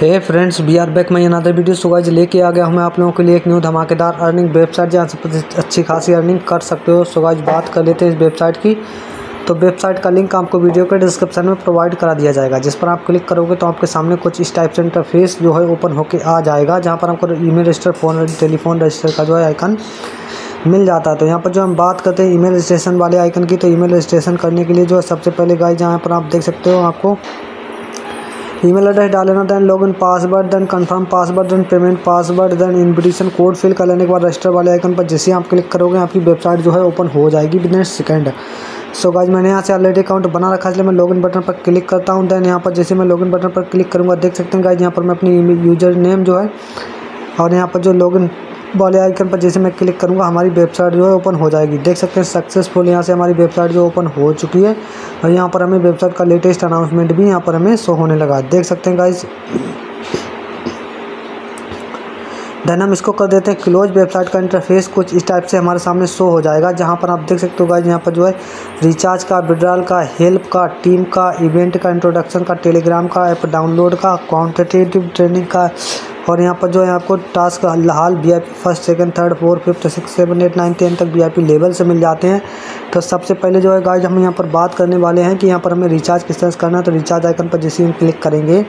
Hey friends we are back में another video so guys लेके आ गया हूँ मैं आप लोगों के लिए एक न्यू धमाकेदार अर्निंग वेबसाइट जहाँ से अच्छी खासी अर्निंग कर सकते हो। सो गाइज़ बात कर लेते हैं इस वेबसाइट की। तो वेबसाइट का लिंक आपको वीडियो के डिस्क्रिप्शन में प्रोवाइड करा दिया जाएगा। जिस पर आप क्लिक करोगे तो आपके सामने कुछ इस टाइप से इंटरफेस जो है ओपन होकर आ जाएगा, जहाँ पर आपको email register phone telephone register का जो है आइकन मिल जाता है। तो यहाँ पर जो हम बात करते हैं ईमेल रजिस्ट्रेशन वाले आइकन की तो ईमेल रजिस्ट्रेशन करने के लिए जो है सबसे पहले गाइज़ यहाँ पर आप देख सकते हो आपको ईमेल एड्रेस डाल लेना then login password then confirm password then payment password then invitation code fill कर लेने के बाद रजिस्टर वाले आइकन पर जैसे आप क्लिक करोगे, आपकी वेबसाइट जो है ओपन हो जाएगी within second so guys मैंने यहाँ से ऑलरेडी अकाउंट बना रखा है, इसलिए मैं लॉगिन बटन पर क्लिक करता हूँ देन यहाँ पर जैसे मैं लॉगिन बटन पर क्लिक करूँगा, देख सकते हैं गाइज़ यहाँ पर मैं अपनी यूज़र नेम जो है और यहाँ पर जो लॉगिन वाले आइकन पर जैसे मैं क्लिक करूँगा, हमारी वेबसाइट जो है ओपन हो जाएगी। देख सकते हैं सक्सेसफुल यहाँ से हमारी वेबसाइट जो ओपन हो चुकी है और यहाँ पर हमें वेबसाइट का लेटेस्ट अनाउंसमेंट भी यहाँ पर हमें शो होने लगा देख सकते हैं गाइज़ देन हम इसको कर देते हैं क्लोज वेबसाइट का इंटरफेस कुछ इस टाइप से हमारे सामने शो हो जाएगा, जहाँ पर आप देख सकते हो गाइज़ यहाँ पर जो है रिचार्ज का विड्रॉल का हेल्प का टीम का इवेंट का इंट्रोडक्शन का टेलीग्राम का ऐप डाउनलोड का क्वान्टिटेटिव ट्रेनिंग का और यहाँ पर जो है आपको task hall V I P first second third fourth fifth six seven eight nine ten तक वी आई पी लेवल से मिल जाते हैं। तो सबसे पहले जो है गाइज़ हम यहाँ पर बात करने वाले हैं कि यहाँ पर हमें रिचार्ज किस तरह से करना है। तो रिचार्ज आइकन पर जैसे हम क्लिक करेंगे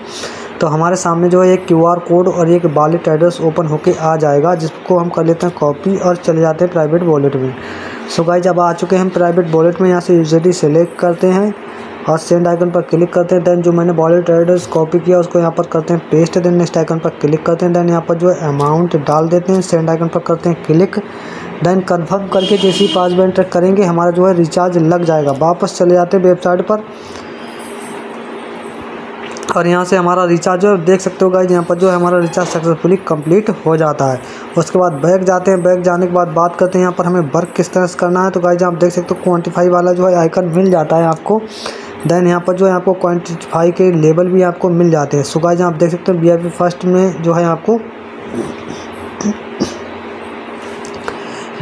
तो हमारे सामने जो है एक क्यू आर कोड और एक वॉलेट एड्रेस ओपन होके आ जाएगा, जिसको हम कर लेते हैं कॉपी और चले जाते हैं प्राइवेट वॉलेट में। सो गाइज़ अब आ चुके हैं प्राइवेट वॉलेट में। यहाँ से यूजली सेलेक्ट करते हैं। और सेंड आइकन पर क्लिक करते हैं देन जो मैंने वॉलेट ट्रेडर्स कॉपी किया, उसको यहाँ पर करते हैं पेस्ट देन नेक्स्ट आइकन पर क्लिक करते हैं देन यहाँ पर जो अमाउंट डाल देते हैं सेंड आइकन पर करते हैं क्लिक देन कन्फर्म करके जैसे ही पासवर्ड एंटर करेंगे, हमारा जो है रिचार्ज लग जाएगा, वापस चले जाते हैं वेबसाइट पर। और यहाँ से हमारा रिचार्ज देख सकते हो गाइज़ यहाँ पर जो है हमारा रिचार्ज सक्सेसफुली कंप्लीट हो जाता है। उसके बाद बैग जाते हैं बैग जाने के बाद बात करते हैं, यहाँ पर हमें वर्क किस तरह से करना है तो गाइज़ आप देख सकते हो क्वान्टिफाई वाला जो है आइकन मिल जाता है आपको। देन यहाँ पर जो है आपको क्वान्टिफाई के लेवल भी आपको मिल जाते हैं। सो गाइज़ आप देख सकते हो वी फ़र्स्ट में जो है आपको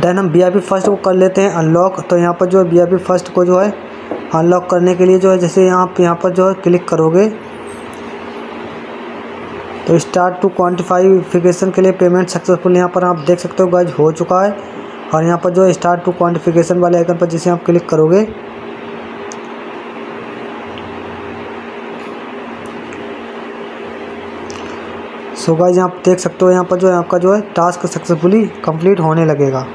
देन हम वी फ़र्स्ट को कर लेते हैं अनलॉक तो यहाँ पर जो है वी फ़र्स्ट को जो है अनलॉक करने के लिए जो है जैसे आप यहाँ पर जो है क्लिक करोगे तो स्टार्ट टू क्वान्टिफाइफिकेशन के लिए पेमेंट सक्सेसफुल यहाँ पर आप देख सकते हो गज हो चुका है। और यहाँ पर जो स्टार्ट टू क्वान्टिफिकेशन वाले आइकन पर जिसे आप क्लिक करोगे सो गाइज़ आप देख सकते हो, यहाँ पर जो है, आपका जो है टास्क सक्सेसफुली कंप्लीट होने लगेगा।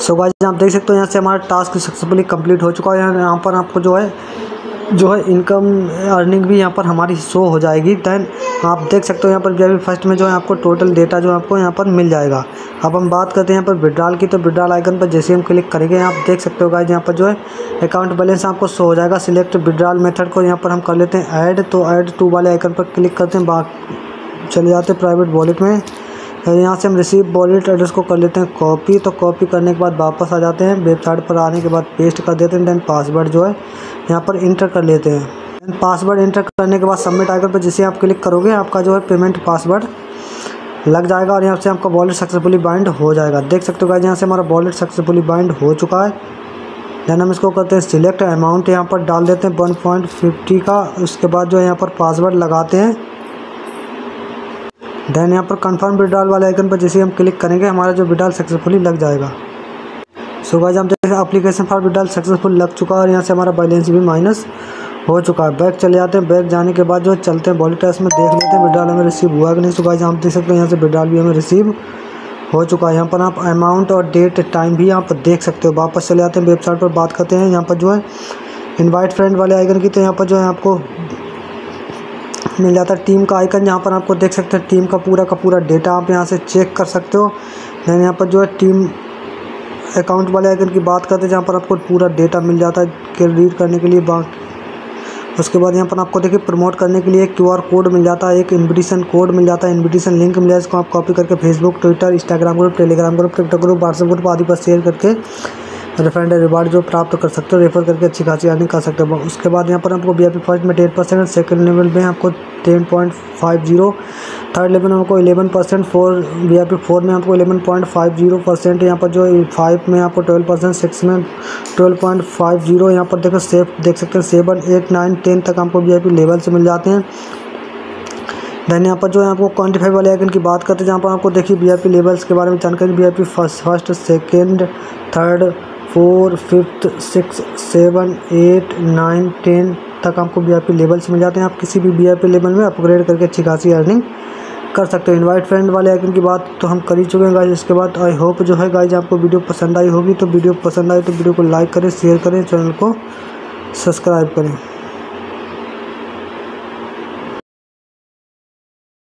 सो गाइज़ आप देख सकते हो, यहाँ से हमारा टास्क सक्सेसफुली कंप्लीट हो चुका है। यहाँ यहाँ पर आपको जो है जो है इनकम अर्निंग भी यहाँ पर हमारी शो हो जाएगी। दैन आप देख सकते हो, यहाँ पर फ़र्स्ट में जो है आपको टोटल डेटा जो है आपको यहाँ पर मिल जाएगा। अब हम बात करते हैं यहाँ पर विड्रॉल की। तो विड्रॉल आइकन पर जैसे हम क्लिक करेंगे, आप देख सकते हो गाइज़ यहाँ पर जो है अकाउंट बैलेंस आपको शो हो जाएगा। सिलेक्ट विड्रॉल मेथड को यहाँ पर हम कर लेते हैं ऐड तो ऐड टू वाले आइकन पर क्लिक करते हैं चले जाते हैं प्राइवेट वॉलेट में। यहाँ से हम रिसीव वॉलेट एड्रेस को कर लेते हैं कॉपी तो कॉपी करने के बाद वापस आ जाते हैं वेबसाइट पर आने के बाद पेस्ट कर देते हैं देन पासवर्ड जो है यहाँ पर इंटर कर लेते हैं। पासवर्ड इंटर करने के बाद सबमिट आइकन पर जिसे आप क्लिक करोगे, आपका जो है पेमेंट पासवर्ड लग जाएगा और यहाँ से आपका वॉलेट सक्सेसफुली बाइंड हो जाएगा। देख सकते हो गाइज़ यहाँ से हमारा वॉलेट सक्सेसफुली बाइंड हो चुका है। देन हम इसको करते हैं सिलेक्ट अमाउंट यहाँ पर डाल देते हैं वन पॉइंट फिफ्टी का। उसके बाद जो है यहाँ पर पासवर्ड लगाते हैं। देन यहाँ पर कंफर्म विड्रॉल वाले आइकन पर जैसे हम क्लिक करेंगे, हमारा जो विड्रॉल सक्सेसफुली लग जाएगा। सो गाइज़ हम देखें एप्लीकेशन फॉर विड्रॉल सक्सेसफुल लग चुका है और यहाँ से हमारा बैलेंस भी माइनस हो चुका है। बैग चले जाते हैं। बैग जाने के बाद जो चलते हैं। बॉडी टेस्ट में देख लेते हैं। विड्रॉल हमें रिसीव हुआ कि नहीं गाइज़ हम देख सकते हैं, यहाँ से विड्रॉल भी हमें रिसीव हो चुका है। यहाँ पर आप अमाउंट और डेट टाइम भी यहाँ पर देख सकते हो। वापस चले जाते हैं वेबसाइट पर बात करते हैं। यहाँ पर जो है इनवाइट फ्रेंड वाले आइकन की तो यहाँ पर जो है आपको मिल जाता है। टीम का आइकन यहाँ पर आपको देख सकते हैं। टीम का पूरा का पूरा डेटा आप यहाँ से चेक कर सकते हो। देन यहाँ पर जो है टीम अकाउंट वाले आइकन की बात करते हैं। जहाँ पर आपको पूरा डेटा मिल जाता है। रीड करने के लिए बात उसके बाद यहाँ पर आपको देखिए प्रमोट करने के लिए एक क्यूआर कोड मिल जाता है, एक इन्विटेशन कोड मिल जाता है इन्विटेशन लिंक मिल है, इसको आप कॉपी करके Facebook Twitter Instagram group Telegram group TikTok group WhatsApp group आदि पर शेयर करके रिफंड रिवार्ड जो प्राप्त कर सकते हो रेफर करके अच्छी खासी अर्निंग कर सकते हो। उसके बाद यहाँ पर आपको बी आई फ़र्स्ट में टेन परसेंट सेकेंड लेवल में आपको ten point five zero third level में आपको eleven percent four V I P four में आपको eleven point five zero percent यहाँ पर जो फाइव में आपको ट्वेल्व परसेंट सिक्स में ट्वेल्व पॉइंट फाइव ज़ीरो यहाँ पर देखो सेफ़ देख सकते हैं सेवन एट नाइन टेन तक आपको वी आई पी लेवल से मिल जाते हैं। देन यहाँ पर जो है आपको क्वान्टिफाई वाले आइकन की बात करते हैं, जहाँ पर आपको देखिए वी आई पी लेवल्स के बारे में जानकारी V I P first first second third four, fifth, six, seven, eight, nine, ten तक आपको बी पी लेवल्स मिल जाते हैं। आप किसी भी वी आई पी लेवल में अपग्रेड करके अच्छी खासी अर्निंग कर सकते हो। इनवाइट फ्रेंड वाले आइकन की बात तो हम कर ही चुके हैं गाइज़ इसके बाद आई होप जो है गाइज़ आपको वीडियो पसंद आई होगी। तो वीडियो पसंद आई तो वीडियो को लाइक करें शेयर करें चैनल को सब्सक्राइब करें।